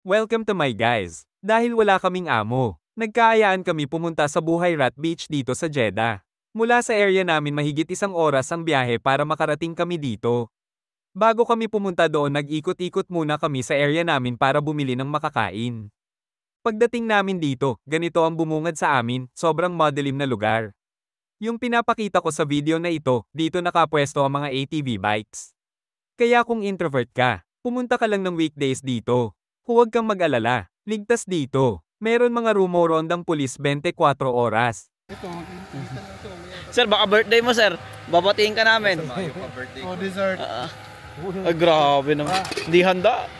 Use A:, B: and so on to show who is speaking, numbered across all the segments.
A: Welcome to my guys. Dahil wala kaming amo, nagkaayaan kami pumunta sa Buhay Rat Beach dito sa Jeddah. Mula sa area namin mahigit isang oras ang biyahe para makarating kami dito. Bago kami pumunta doon nag-ikot-ikot muna kami sa area namin para bumili ng makakain. Pagdating namin dito, ganito ang bumungad sa amin, sobrang madilim na lugar. Yung pinapakita ko sa video na ito, dito nakapwesto ang mga ATV bikes. Kaya kung introvert ka, pumunta ka lang ng weekdays dito. Huwag kang mag-alala, ligtas dito. Meron mga rumorondang pulis 24 oras.
B: Sir, baka birthday mo, sir. Babatiin ka namin.
C: Oh, dessert.
B: Ah, ay, grabe naman. Hindi handa.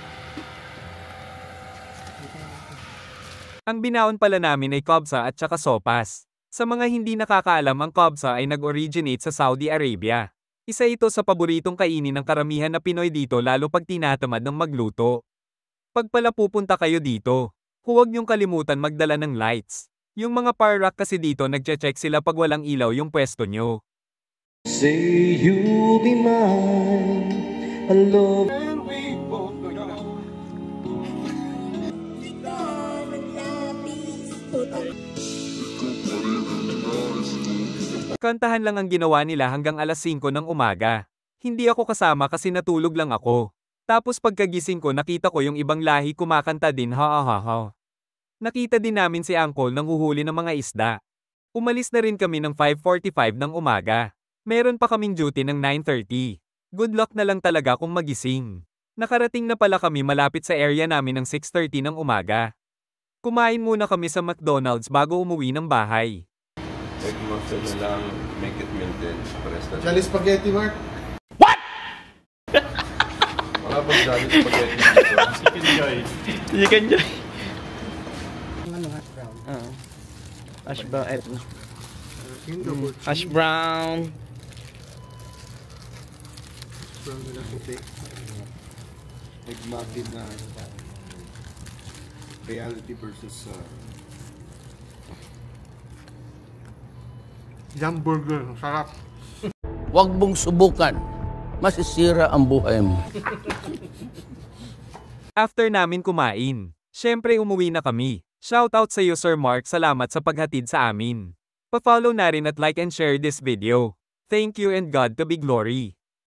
A: Ang binaon pala namin ay kobsa at saka sopas. Sa mga hindi nakakaalam ang kobsa ay nag-originate sa Saudi Arabia. Isa ito sa paboritong kainin ng karamihan na Pinoy dito lalo pag tinatamad ng magluto. Pag pala pupunta kayo dito, huwag niyong kalimutan magdala ng lights. Yung mga parrak kasi dito nagche-check sila pag walang ilaw yung pwesto nyo.
D: Say you'll be mine. I love
A: Kantahan lang ang ginawa nila hanggang alas 5 ng umaga. Hindi ako kasama kasi natulog lang ako. Tapos pagkagising ko nakita ko yung ibang lahi kumakanta din ha ha ha ha. Nakita din namin si Uncle nang huhuli ng mga isda. Umalis na rin kami ng 5.45 ng umaga. Meron pa kaming duty ng 9.30. Good luck na lang talaga kung magising. Nakarating na pala kami malapit sa area namin ng 6.30 ng umaga. Kumain muna kami sa McDonald's bago umuwi ng bahay.
E: Egg muffin na lang, make it. Pares na.
C: Jolly Spaghetti, Mark.
E: Jolly spaghetti dito?
B: Chicken joy. Ah. Hash brown. Eto.
C: Yung
B: Hash brown.
C: Brown nila puti.
E: Muffin na reality versus uh,
C: Jam burger. Sarap.
F: Huwag mong subukan. Masisira ang buhay mo.
A: After namin kumain, syempre umuwi na kami. Shoutout sa iyo Sir Mark, salamat sa paghatid sa amin. Pa-follow na rin at like and share this video. Thank you and God to be glory.